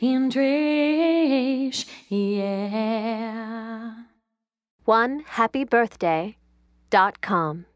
in Trish, yeah. One happy birthday dot com.